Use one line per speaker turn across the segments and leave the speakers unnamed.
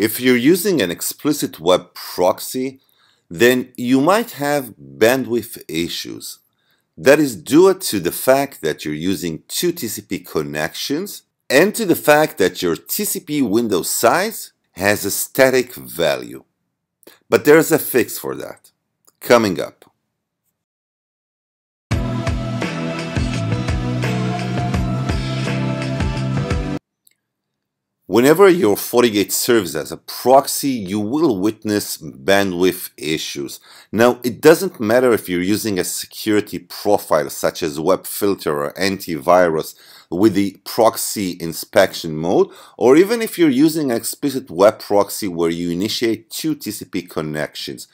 If you're using an explicit web proxy, then you might have bandwidth issues. That is due to the fact that you're using two TCP connections and to the fact that your TCP window size has a static value. But there's a fix for that. Coming up. Whenever your FortiGate serves as a proxy, you will witness bandwidth issues. Now, it doesn't matter if you're using a security profile such as web filter or antivirus with the proxy inspection mode, or even if you're using an explicit web proxy where you initiate two TCP connections.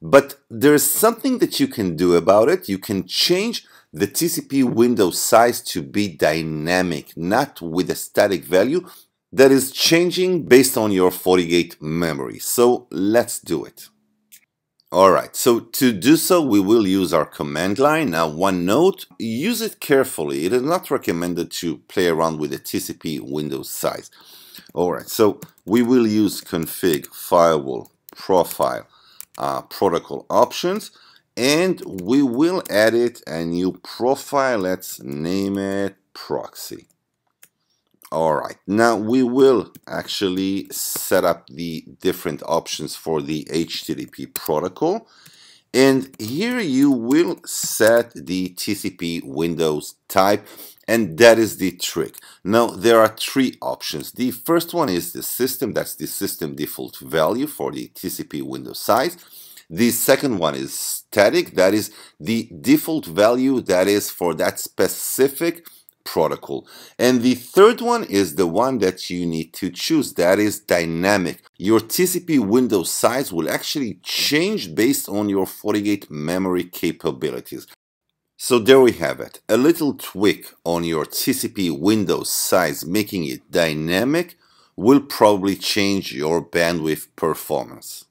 But there's something that you can do about it. You can change the TCP window size to be dynamic, not with a static value, that is changing based on your FortiGate memory. So let's do it. Alright, so to do so we will use our command line. Now one note, use it carefully. It is not recommended to play around with the TCP window size. Alright, so we will use config firewall profile uh, protocol options and we will edit a new profile. Let's name it proxy. All right, now we will actually set up the different options for the HTTP protocol. And here you will set the TCP Windows type, and that is the trick. Now, there are three options. The first one is the system, that's the system default value for the TCP window size. The second one is static, that is the default value that is for that specific protocol. And the third one is the one that you need to choose, that is dynamic. Your TCP window size will actually change based on your FortiGate memory capabilities. So there we have it, a little tweak on your TCP window size making it dynamic will probably change your bandwidth performance.